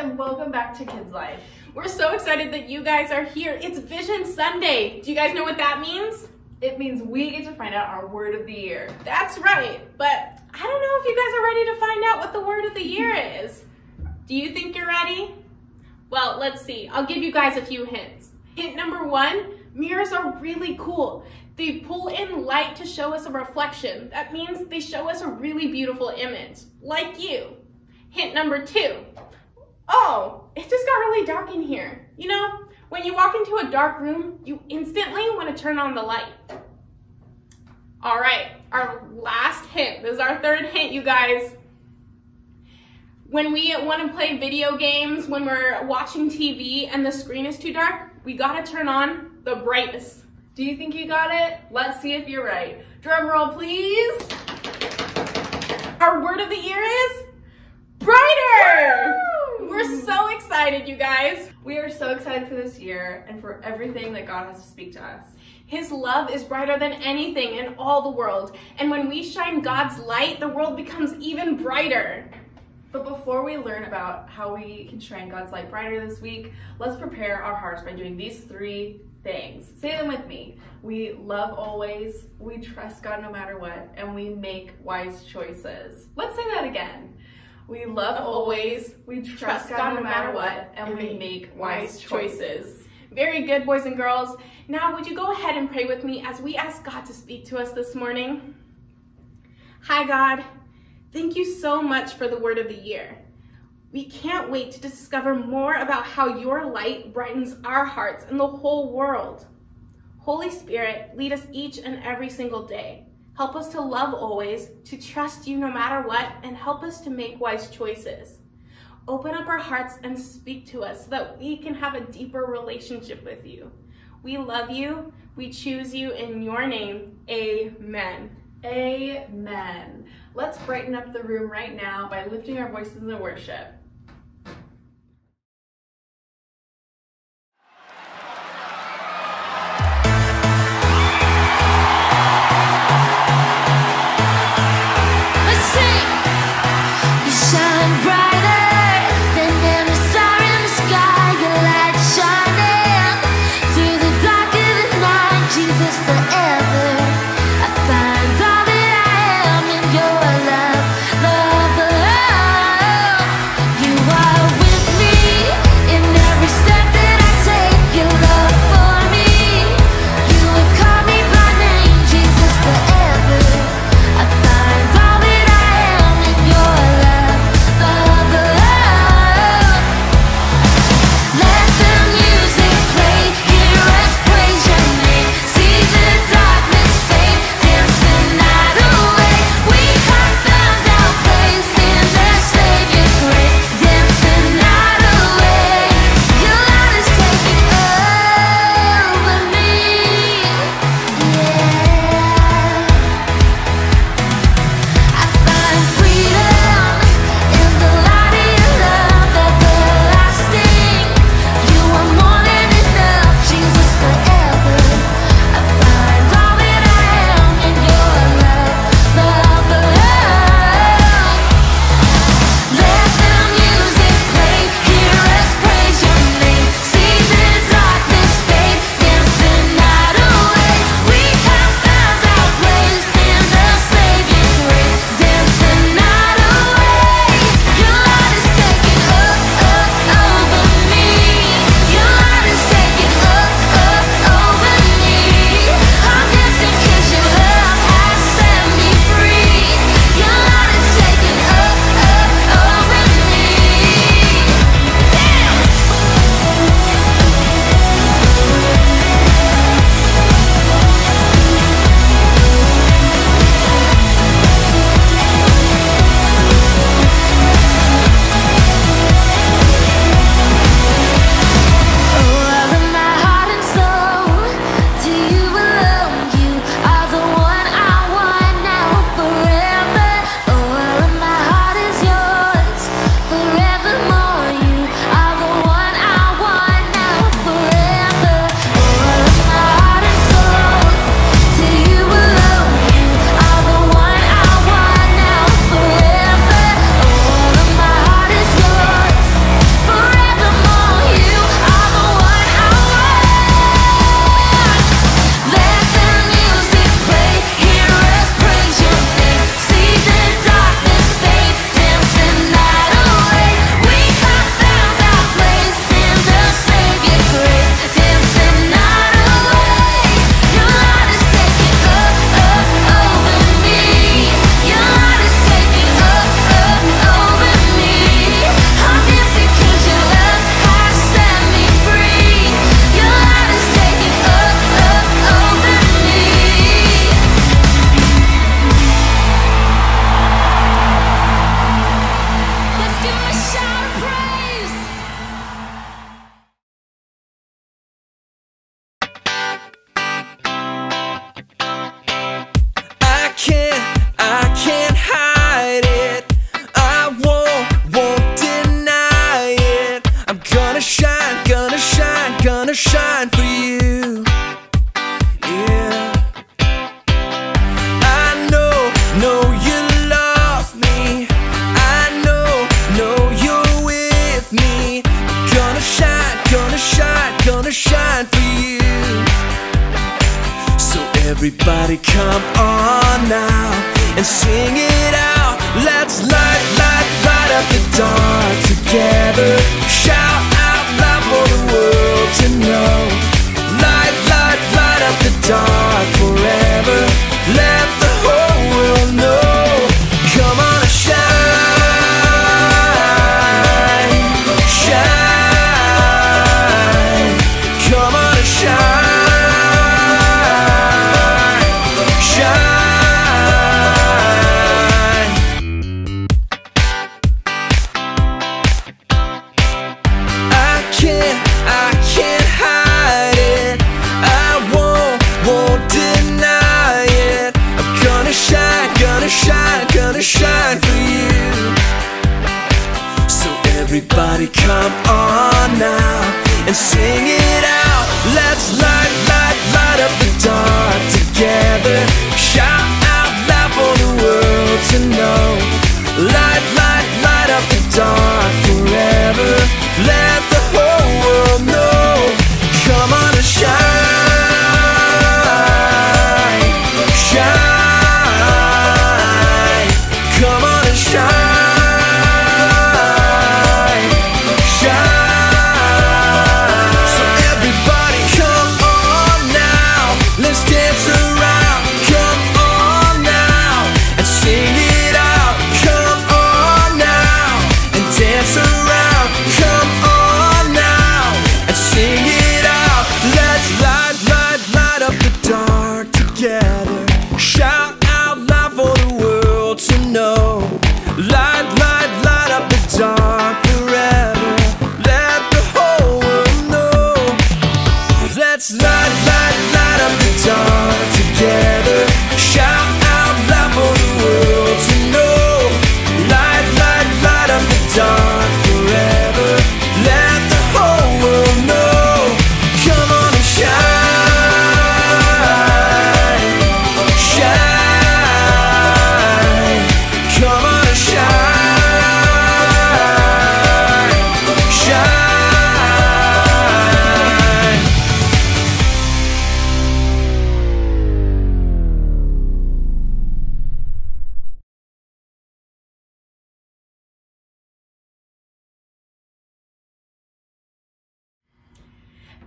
and welcome back to Kids Life. We're so excited that you guys are here. It's Vision Sunday. Do you guys know what that means? It means we get to find out our word of the year. That's right, but I don't know if you guys are ready to find out what the word of the year is. Do you think you're ready? Well, let's see. I'll give you guys a few hints. Hint number one mirrors are really cool. They pull in light to show us a reflection. That means they show us a really beautiful image, like you. Hint number two. Oh, it just got really dark in here. You know, when you walk into a dark room, you instantly want to turn on the light. All right, our last hint. This is our third hint, you guys. When we want to play video games, when we're watching TV and the screen is too dark, we gotta turn on the brightness. Do you think you got it? Let's see if you're right. Drum roll, please. Our word of the year is brighter. We're mm. so excited, you guys. We are so excited for this year and for everything that God has to speak to us. His love is brighter than anything in all the world. And when we shine God's light, the world becomes even brighter. But before we learn about how we can shine God's light brighter this week, let's prepare our hearts by doing these three things. Say them with me. We love always, we trust God no matter what, and we make wise choices. Let's say that again. We love always, we trust God no matter what, and we mm-hmm. make wise choices. Very good, boys and girls. Now, would you go ahead and pray with me as we ask God to speak to us this morning? Hi, God. Thank you so much for the word of the year. We can't wait to discover more about how your light brightens our hearts and the whole world. Holy Spirit, lead us each and every single day. Help us to love always, to trust you no matter what, and help us to make wise choices. Open up our hearts and speak to us so that we can have a deeper relationship with you. We love you. We choose you in your name. Amen. Amen. Let's brighten up the room right now by lifting our voices in worship. Everybody come on now and sing it out. Let's light, light, light up the dark together. Shout out loud for the world to know. Light, light, light up the dark light, light, light up the dark together.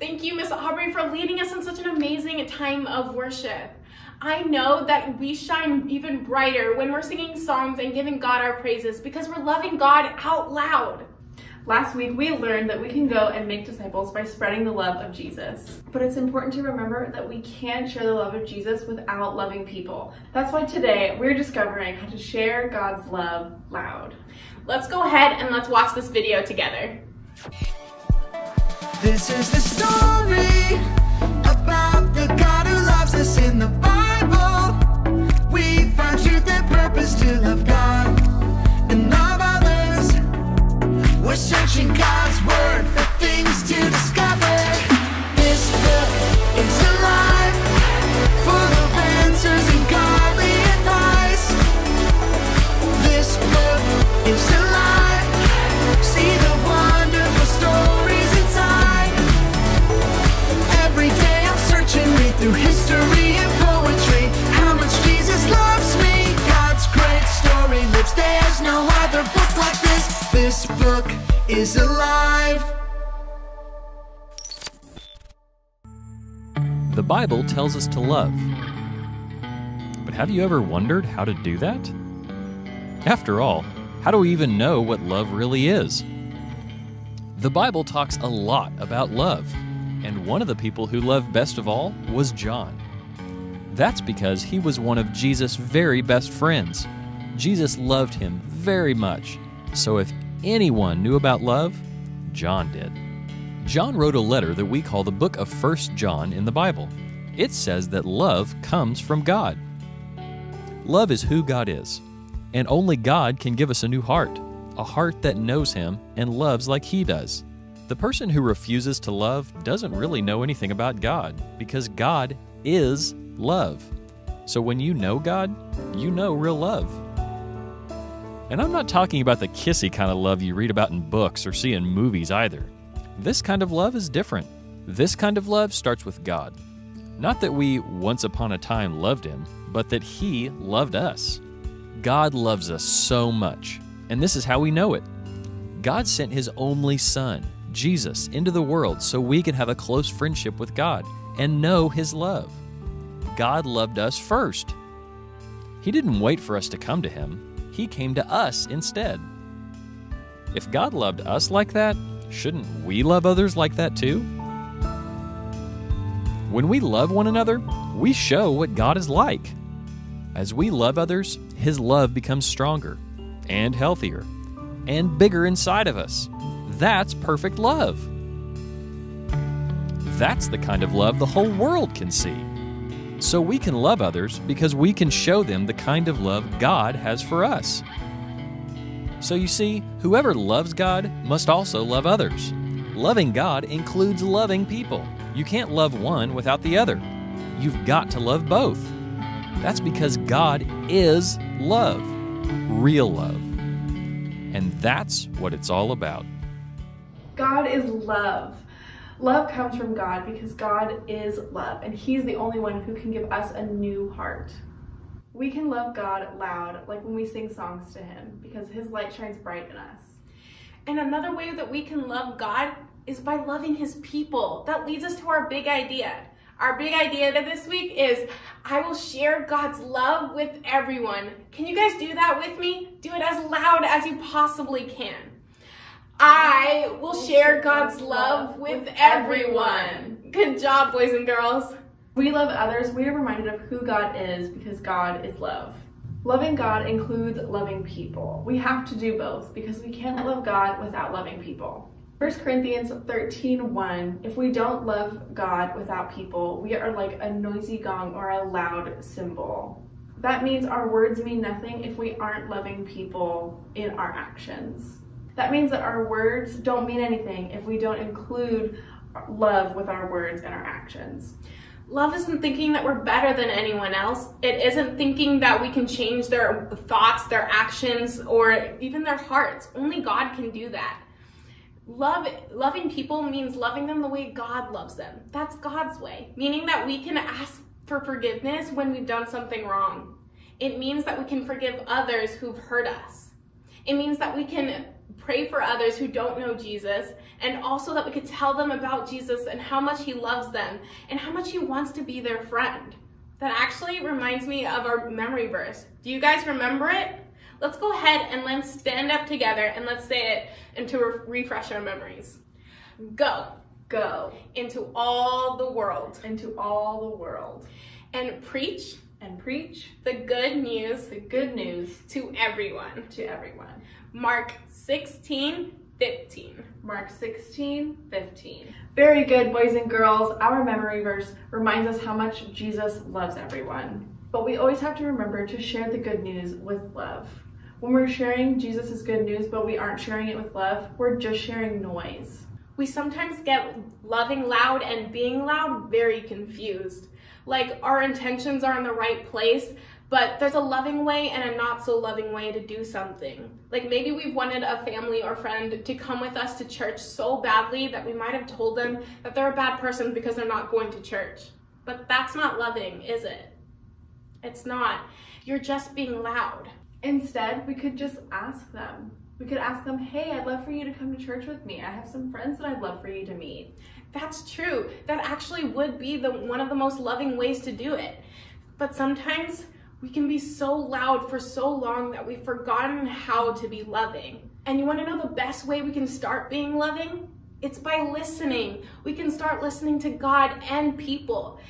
Thank you, Miss Aubrey, for leading us in such an amazing time of worship. I know that we shine even brighter when we're singing songs and giving God our praises because we're loving God out loud. Last week, we learned that we can go and make disciples by spreading the love of Jesus. But it's important to remember that we can't share the love of Jesus without loving people. That's why today we're discovering how to share God's love loud. Let's go ahead and let's watch this video together. This is the story about the God who loves us in the Bible. We find truth and purpose to love God and love others. We're searching God's word Bible tells us to love. But have you ever wondered how to do that? After all, how do we even know what love really is? The Bible talks a lot about love, and one of the people who loved best of all was John. That's because he was one of Jesus' very best friends. Jesus loved him very much, so if anyone knew about love, John did. John wrote a letter that we call the book of 1 John in the Bible. It says that love comes from God. Love is who God is, and only God can give us a new heart, a heart that knows Him and loves like He does. The person who refuses to love doesn't really know anything about God, because God is love. So when you know God, you know real love. And I'm not talking about the kissy kind of love you read about in books or see in movies either. This kind of love is different. This kind of love starts with God. Not that we once upon a time loved him, but that he loved us. God loves us so much, and this is how we know it. God sent his only Son, Jesus, into the world so we can have a close friendship with God and know his love. God loved us first. He didn't wait for us to come to him, he came to us instead. If God loved us like that, shouldn't we love others like that too? When we love one another, we show what God is like. As we love others, His love becomes stronger and healthier and bigger inside of us. That's perfect love. That's the kind of love the whole world can see. So we can love others because we can show them the kind of love God has for us. So you see, whoever loves God must also love others. Loving God includes loving people. You can't love one without the other. You've got to love both. That's because God is love, real love. And that's what it's all about. God is love. Love comes from God because God is love, and He's the only one who can give us a new heart. We can love God loud, like when we sing songs to Him, because His light shines bright in us. And another way that we can love God is by loving his people. That leads us to our big idea. Our big idea this week is I will share God's love with everyone. Can you guys do that with me? Do it as loud as you possibly can. I will share God's love with everyone. Good job, boys and girls. We love others, we are reminded of who God is because God is love. Loving God includes loving people. We have to do both because we can't love God without loving people. 1 Corinthians 13 1, if we don't love God without people, we are like a noisy gong or a loud cymbal. That means our words mean nothing if we aren't loving people in our actions. That means that our words don't mean anything if we don't include love with our words and our actions. Love isn't thinking that we're better than anyone else. It isn't thinking that we can change their thoughts, their actions, or even their hearts. Only God can do that. Love, loving people means loving them the way God loves them. That's God's way, meaning that we can ask for forgiveness when we've done something wrong. It means that we can forgive others who've hurt us. It means that we can pray for others who don't know Jesus and also that we could tell them about Jesus and how much he loves them and how much he wants to be their friend. That actually reminds me of our memory verse. Do you guys remember it? Let's go ahead and let's stand up together and let's say it and to re- refresh our memories. Go Go into all the world into all the world and preach and preach the good news the good news to everyone. to everyone. Mark 16, 15. Mark 16, 15. Very good, boys and girls. Our memory verse reminds us how much Jesus loves everyone. But we always have to remember to share the good news with love. When we're sharing Jesus' good news, but we aren't sharing it with love, we're just sharing noise. We sometimes get loving loud and being loud very confused. Like our intentions are in the right place, but there's a loving way and a not so loving way to do something. Like maybe we've wanted a family or friend to come with us to church so badly that we might have told them that they're a bad person because they're not going to church. But that's not loving, is it? It's not. You're just being loud. Instead, we could just ask them. We could ask them, hey, I'd love for you to come to church with me. I have some friends that I'd love for you to meet. That's true. That actually would be the one of the most loving ways to do it. But sometimes we can be so loud for so long that we've forgotten how to be loving. And you want to know the best way we can start being loving? It's by listening. We can start listening to God and people.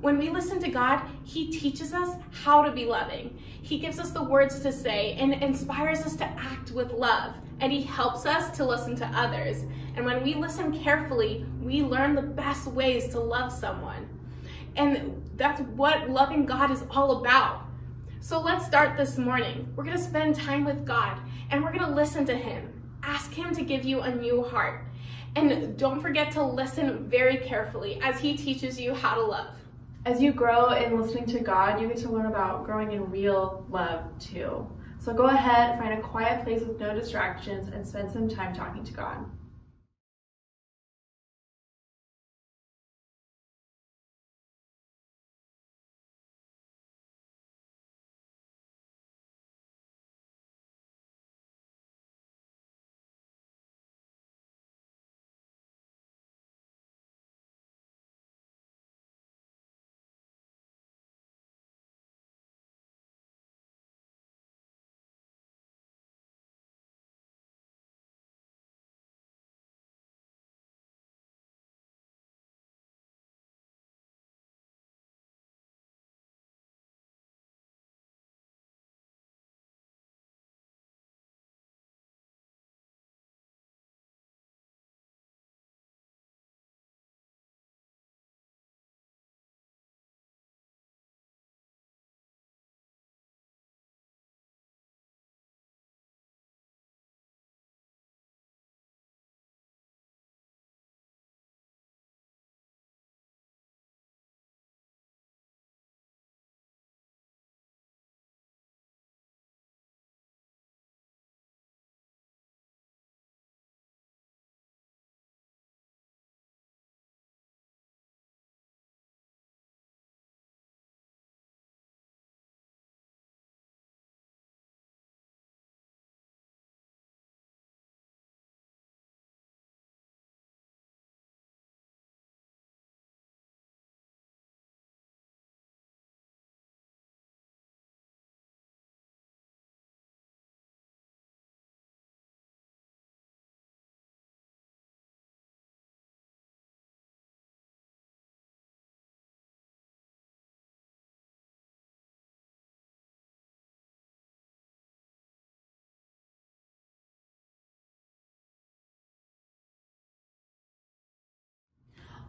When we listen to God, He teaches us how to be loving. He gives us the words to say and inspires us to act with love. And He helps us to listen to others. And when we listen carefully, we learn the best ways to love someone. And that's what loving God is all about. So let's start this morning. We're going to spend time with God and we're going to listen to Him. Ask Him to give you a new heart. And don't forget to listen very carefully as He teaches you how to love. As you grow in listening to God, you get to learn about growing in real love too. So go ahead, find a quiet place with no distractions, and spend some time talking to God.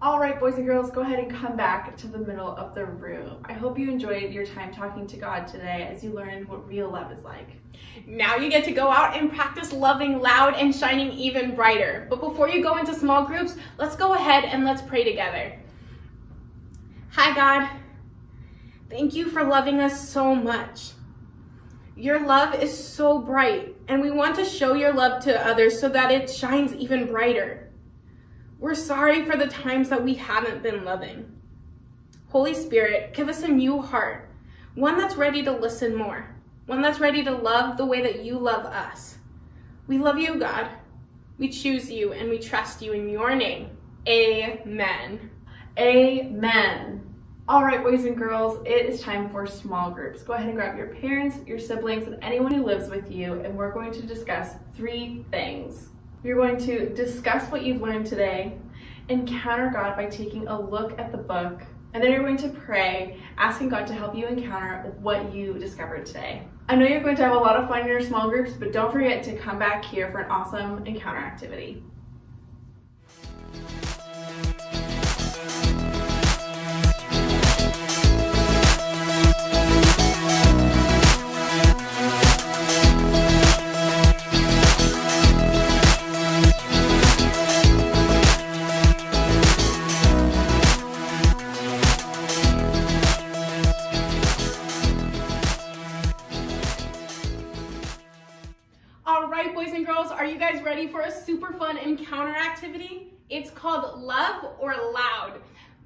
All right, boys and girls, go ahead and come back to the middle of the room. I hope you enjoyed your time talking to God today as you learned what real love is like. Now you get to go out and practice loving loud and shining even brighter. But before you go into small groups, let's go ahead and let's pray together. Hi, God. Thank you for loving us so much. Your love is so bright, and we want to show your love to others so that it shines even brighter. We're sorry for the times that we haven't been loving. Holy Spirit, give us a new heart, one that's ready to listen more, one that's ready to love the way that you love us. We love you, God. We choose you and we trust you in your name. Amen. Amen. All right, boys and girls, it is time for small groups. Go ahead and grab your parents, your siblings, and anyone who lives with you, and we're going to discuss three things. You're going to discuss what you've learned today, encounter God by taking a look at the book, and then you're going to pray, asking God to help you encounter what you discovered today. I know you're going to have a lot of fun in your small groups, but don't forget to come back here for an awesome encounter activity. Fun encounter activity? It's called Love or Loud.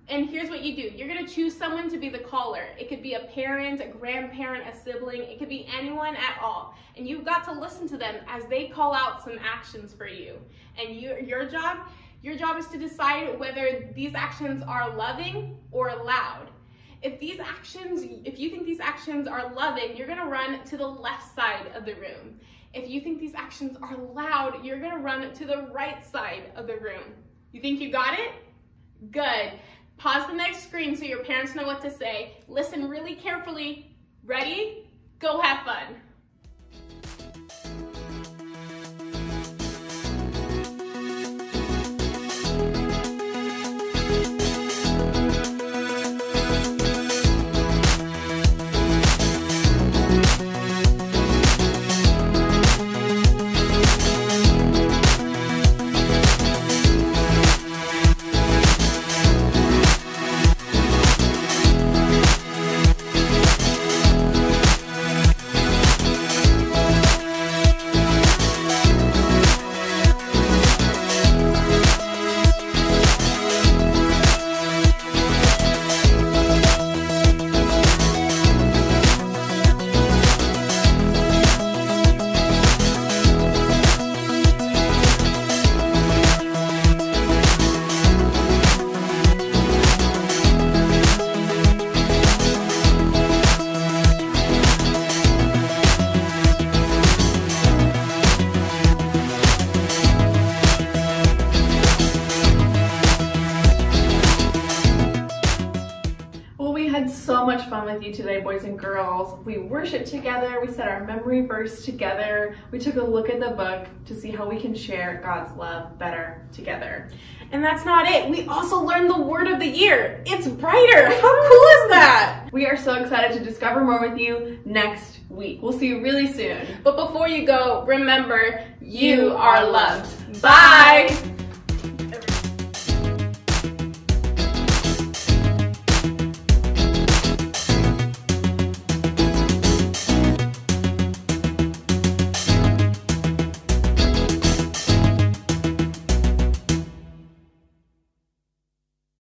And here's what you do you're gonna choose someone to be the caller. It could be a parent, a grandparent, a sibling, it could be anyone at all. And you've got to listen to them as they call out some actions for you. And you, your job, your job is to decide whether these actions are loving or loud. If these actions, if you think these actions are loving, you're gonna run to the left side of the room. If you think these actions are loud, you're gonna run to the right side of the room. You think you got it? Good. Pause the next screen so your parents know what to say. Listen really carefully. Ready? Go have fun. Had so much fun with you today, boys and girls. We worshiped together, we said our memory verse together, we took a look at the book to see how we can share God's love better together. And that's not it. We also learned the word of the year. It's brighter. How cool is that? We are so excited to discover more with you next week. We'll see you really soon. But before you go, remember, you are loved. Bye.